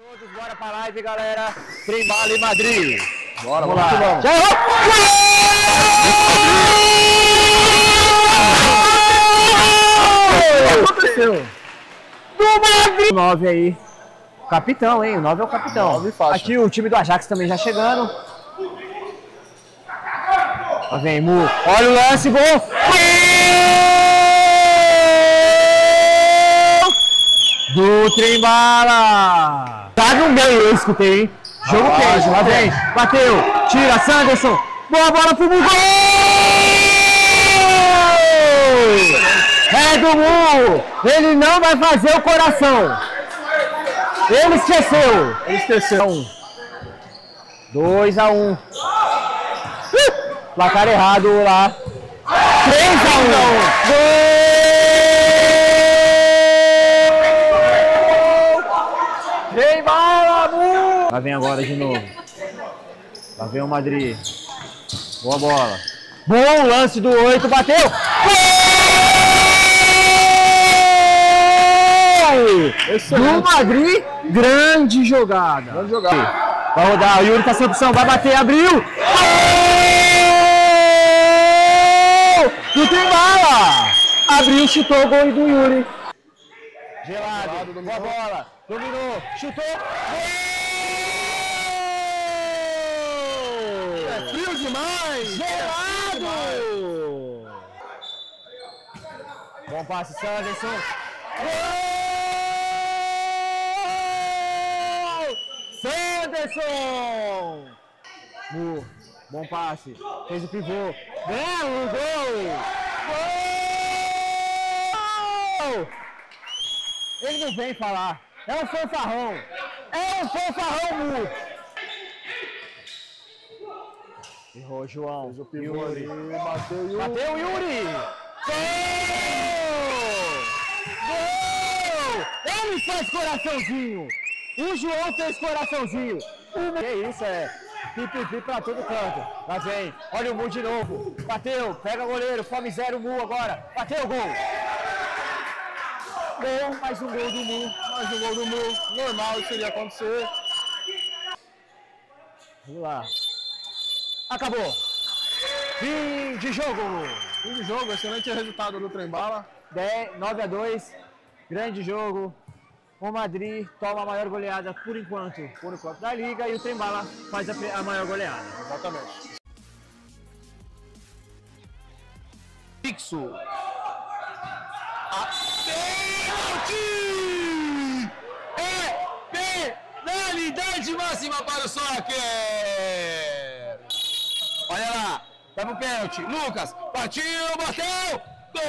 Todos bora pra live, galera. Trembala em Madrid. Bora, Vamos vamos lá. vamos. O que aconteceu? Do Madrid! 9 aí. Capitão, hein? O 9 é o capitão. Faixa. Aqui o time do Ajax também já chegando. Lá vem, Mu. Olha o lance, gol! Gol! Do Trembala! Tá no meio, eu escutei, hein? Jogo Ah, quente, lá vem. Bateu, tira, Sanderson. Boa bola pro Mu. Gol! É do Mu! Ele não vai fazer o coração. Ele esqueceu. Ele esqueceu. 2 a 1 um. Placar errado lá. 3 a 1 Gol! Vem bala, Mu! Lá vem agora de novo. Lá vem o Madrid. Boa bola. Bom lance do 8, bateu! Gol! Do. Madrid, grande jogada. Vamos jogar. Vai rodar, o Yuri tá sem opção, vai bater, abriu! Gol! Do Trembala! Abriu, chutou, gol do Yuri. Gelado, boa bola, dominou, chutou, gol! É frio demais. Gelado! Bom passe, Sanderson. Gol! Sanderson! Mu, bom passe. Fez o pivô. Belo gol! Gol! Ele não vem falar. É um fanfarrão. É um fanfarrão, Mu. Errou, João. Fez o pivô ali, bateu o... Bateu o Yuri! Gol! Gol! Ele fez coraçãozinho! O João fez coraçãozinho! O... Que isso, é pipipi pra todo canto. Lá vem, olha o Mu de novo. Bateu, pega o goleiro, fome zero Mu agora. Bateu, gol! Gol, mais um gol do Mu. Mais um gol do Mu. Normal isso iria acontecer. Vamos lá. Acabou! Fim de jogo! Fim de jogo, excelente resultado do Trembala. 10, 9 a 2, grande jogo. O Madrid toma a maior goleada por enquanto, por enquanto da liga e o Trembala faz a, a maior goleada. Exatamente. Fixo. Pênalti! É penalidade máxima para o soccer! Olha lá, vai pro pênalti. Lucas, partiu, bateu! Gol!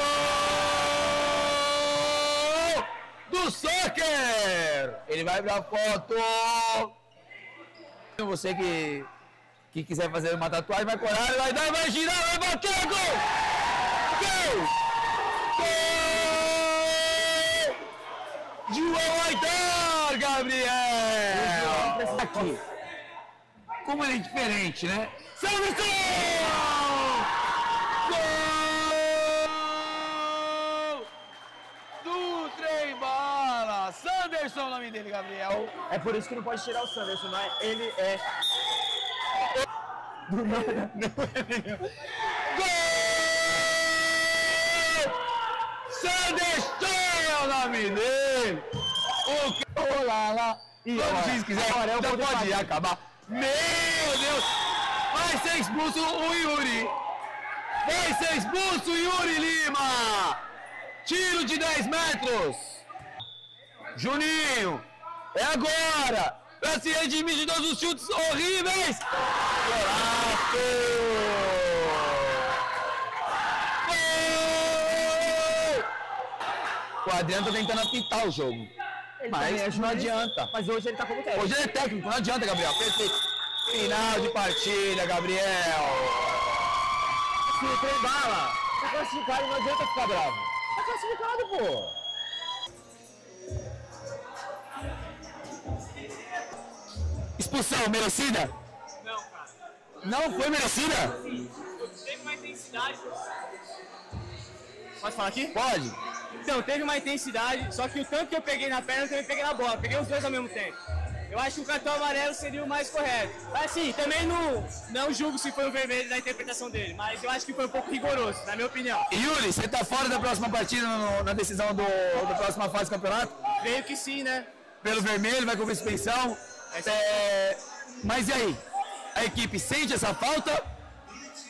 Do soccer! Ele vai pra foto! Você que, que quiser fazer uma tatuagem, vai corar, vai dar, vai girar, vai bater! Gol! Gol! Gol! João Aitor, Gabriel! Aqui. Como ele é diferente, né? Sanderson! Gol! Do trem bala! Sanderson, o nome dele, Gabriel. É por isso que não pode tirar o Sanderson, não é? Ele é. Do nada. Gol! Sanderson é o nome dele! O que... Olá, lá! E agora? juiz quiser, Agora é o poder pode acabar. Meu Deus! Vai ser expulso o Yuri! Vai ser expulso o Yuri Lima! Tiro de 10 metros! Juninho! É agora! Pra se redimir de todos os chutes horríveis! Golaço! Gol! O Adriano tá tentando apitar o jogo. Ele Mas é não adianta. Mas hoje ele tá como técnico. Hoje ele é técnico, não adianta, Gabriel. Perfeito. Final de partida, Gabriel. Se o Trembala tá classificado, não adianta ficar bravo. Tá classificado, pô. Expulsão merecida? Não, cara. Não foi merecida? Teve uma intensidade. Pode falar aqui? Pode. Então, teve uma intensidade, só que o tanto que eu peguei na perna, eu também peguei na bola. Peguei os dois ao mesmo tempo. Eu acho que o cartão amarelo seria o mais correto. Assim, também não, não julgo se foi o vermelho na interpretação dele, mas eu acho que foi um pouco rigoroso, na minha opinião. Yuri, você tá fora da próxima partida no- na decisão do, da próxima fase do campeonato? Creio que sim, né? Pelo vermelho, vai com suspensão. É, mas e aí? A equipe sente essa falta?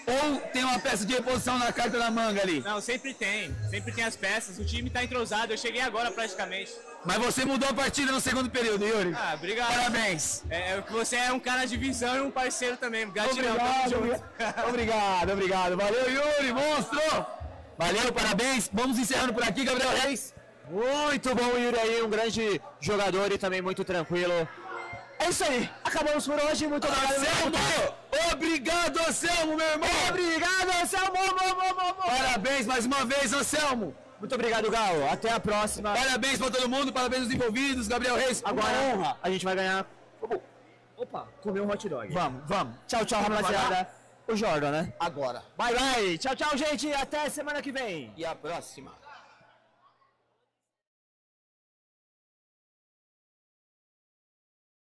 Ou tem uma peça de reposição na carta da manga ali? Não, sempre tem. Sempre tem as peças. O time tá entrosado. Eu cheguei agora praticamente. Mas você mudou a partida no segundo período, Yuri. Ah, obrigado. Parabéns. É, é, você é um cara de visão e um parceiro também. Tamo Obrigado, junto. obrigado, obrigado. Valeu, Yuri, monstro! Valeu, parabéns. Vamos encerrando por aqui, Gabriel Reis. Muito bom Yuri aí, um grande jogador e também muito tranquilo. É isso aí, acabamos por hoje, muito obrigado. Obrigado, Anselmo, meu irmão! Obrigado, Anselmo! Mo, mo, mo, mo. Parabéns mais uma vez, Anselmo! Muito obrigado, Gal. Até a próxima. Parabéns pra todo mundo, parabéns aos envolvidos, Gabriel Reis. Agora, honra. a gente vai ganhar. Opa, comer um hot dog. Vamos, vamos. Tchau, tchau, rapaziada. O Jordan, né? Agora. Bye, bye. Tchau, tchau, gente. Até semana que vem. E a próxima.